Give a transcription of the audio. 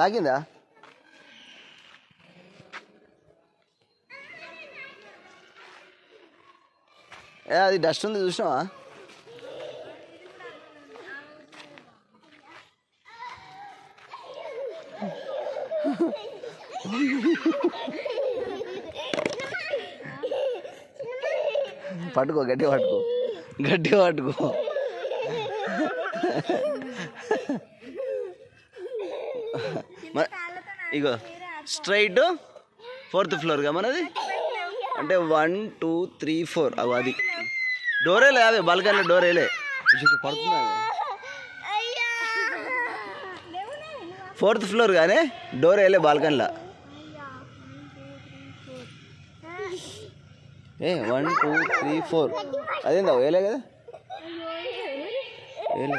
తాగిందా ఏ అది డస్ట్ ఉంది చూసినావా? పట్టుకో గట్టిగా పట్టుకో. గట్టిగా పట్టుకో. ఇగో స్ట్రైట్ ఫోర్త్ ఫ్లోర్గా మనది? అంటే వన్ టూ త్రీ ఫోర్ అవి అది. డోరేలే అవే బాల్కనీలో డోరేలే. పడుతుంది ఫోర్త్ ఫ్లోర్ కానీ డోర్ వేయలే బాల్కనీలో. ఏ వన్ టూ త్రీ ఫోర్ అదేందా వేయలే కదా? వేయలే